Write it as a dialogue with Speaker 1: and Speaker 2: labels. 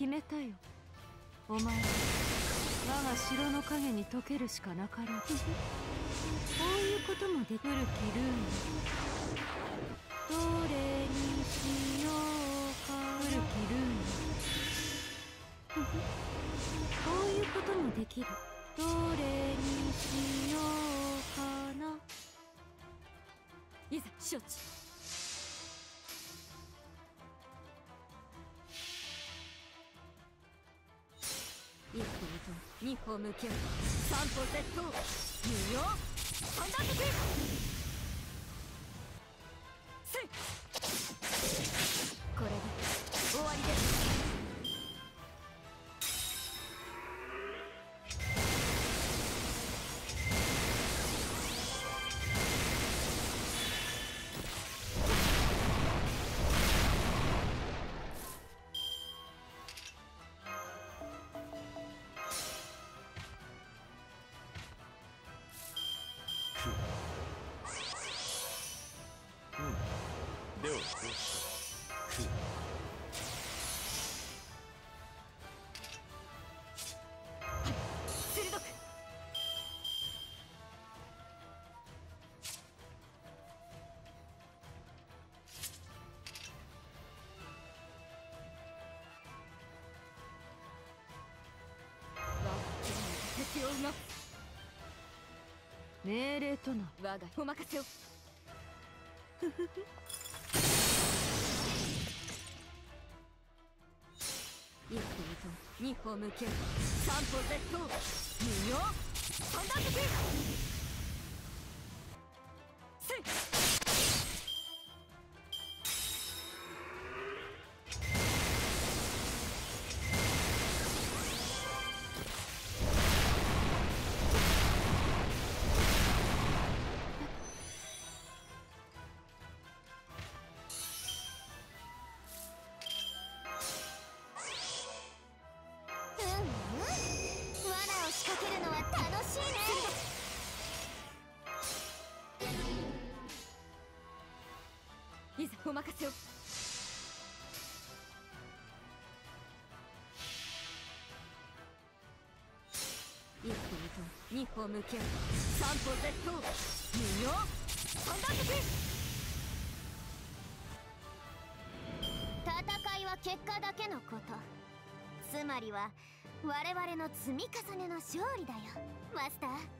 Speaker 1: 決めたよ。お前は我が城の影に溶けるしかなかろう。こういうこともできるキルーンどれにしようか。古きルーンこういうこともできる。どれにしようかな。いざ承知。一歩二歩二歩向け三歩絶倒無用三段突せい命令とな我がお任せを2歩向け3歩絶踏無用
Speaker 2: 判
Speaker 1: 断的お任せを一歩二歩二歩向け三歩絶倒無用。三段突
Speaker 2: 戦いは結果だけのこと。つまりは我々の積み重ねの勝利だよ。マスター。